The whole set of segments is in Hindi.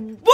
What?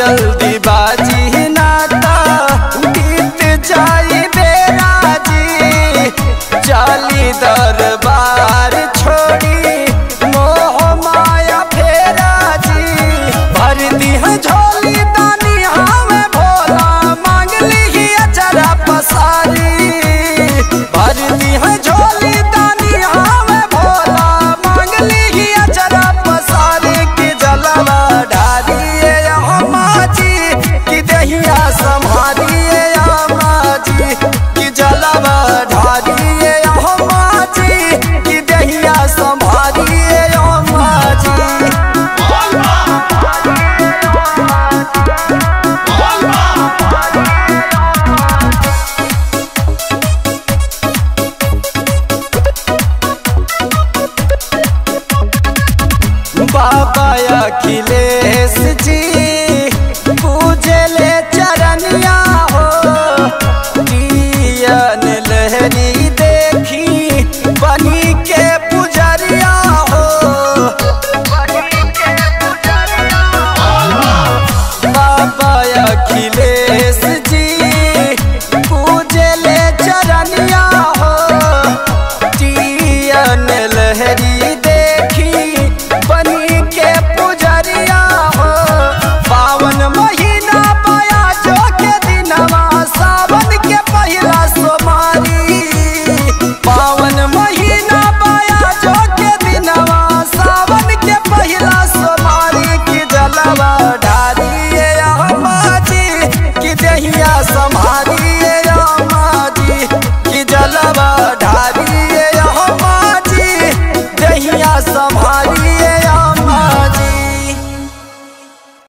जल्दी बाजी। अखिलेश